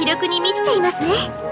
気力に満ちていますね。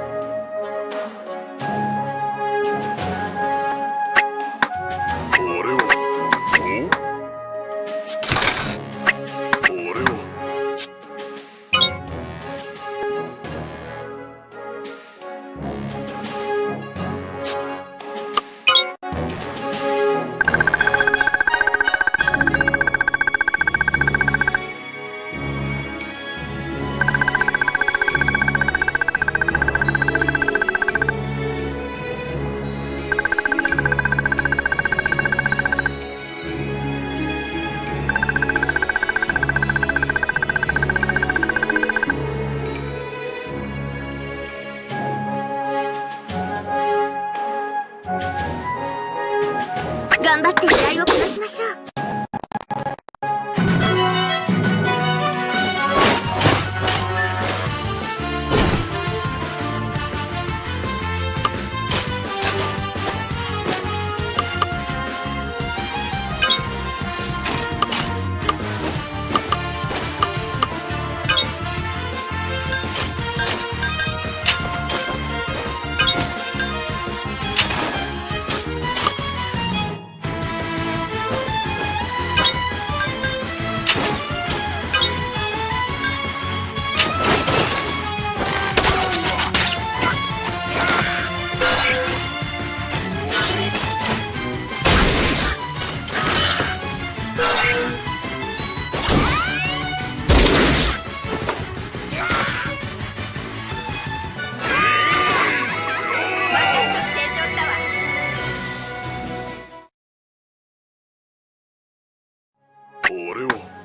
俺を。